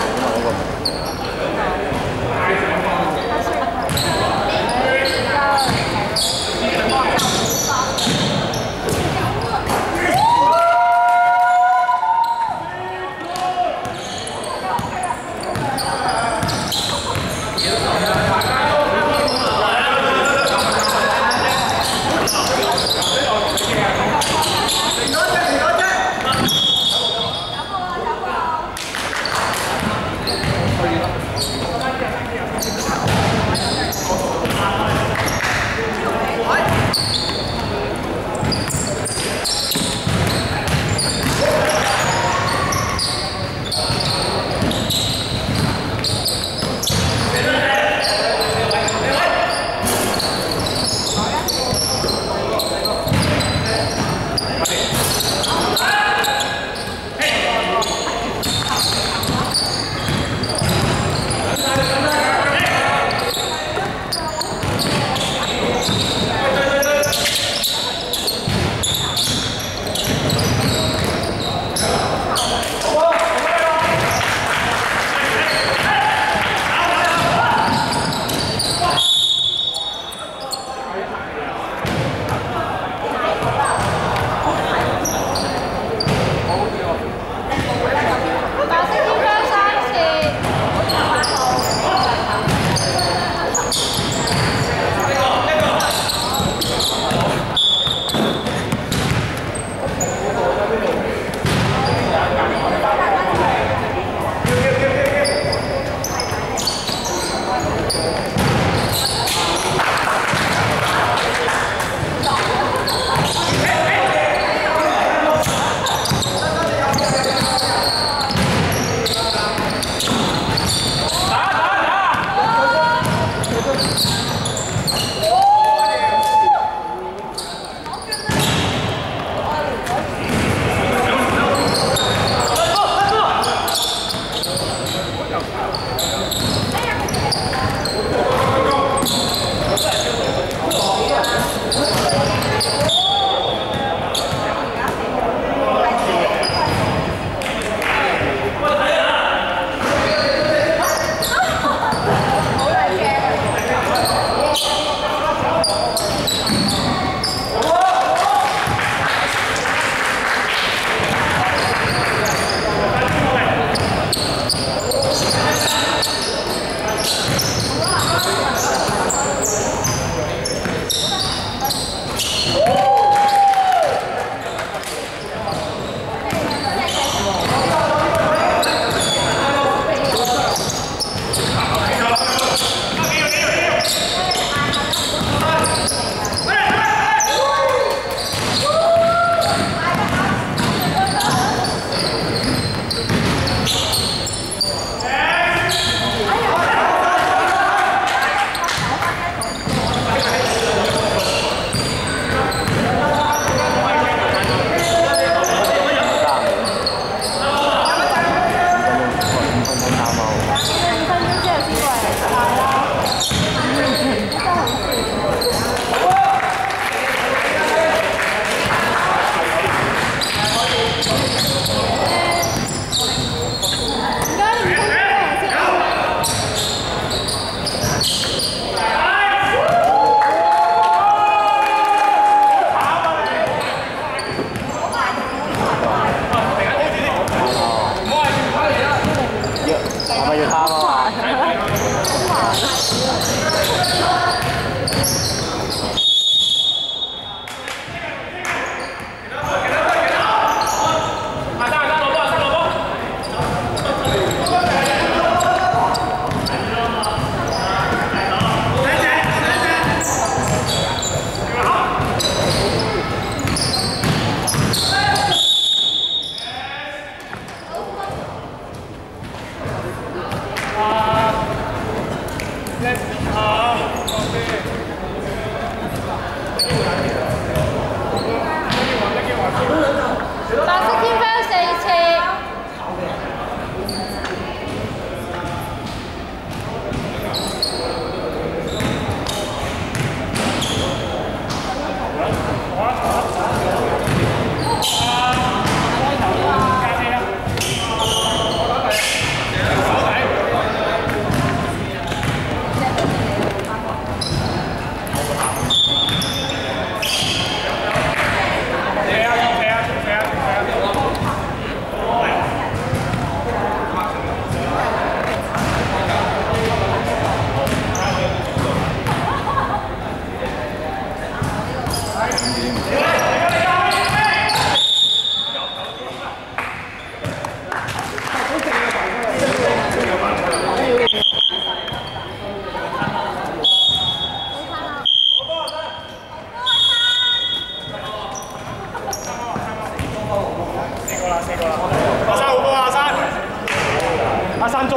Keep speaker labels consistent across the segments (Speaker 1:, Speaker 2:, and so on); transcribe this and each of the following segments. Speaker 1: 啊。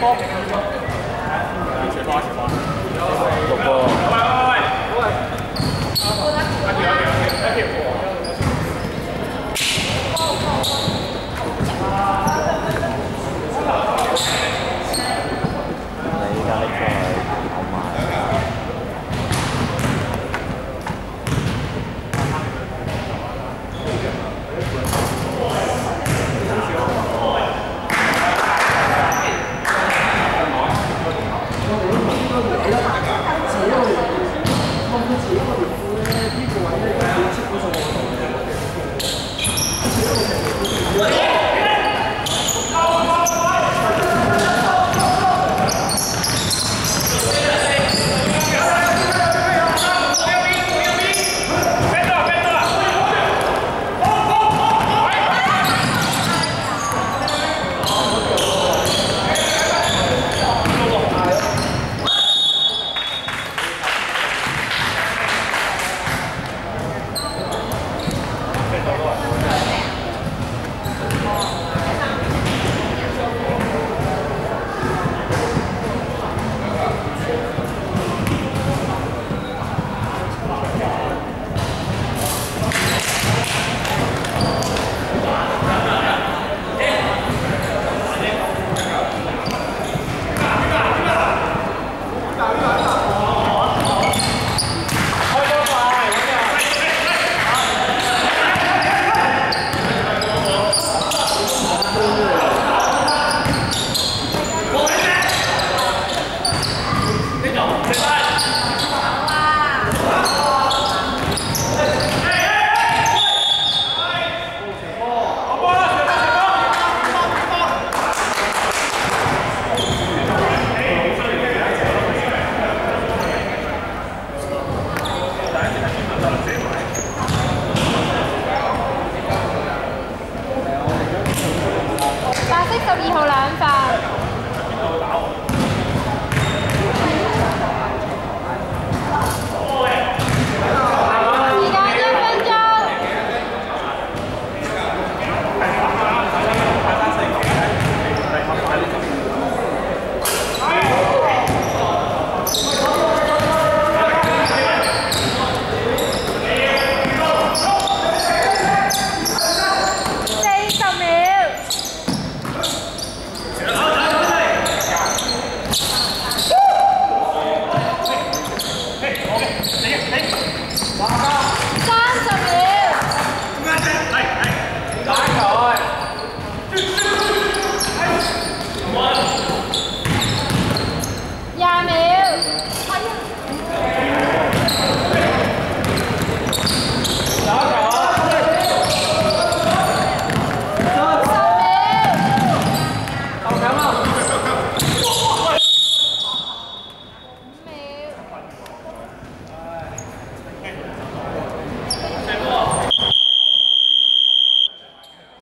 Speaker 1: 波。射波，射波。六波。你打一個。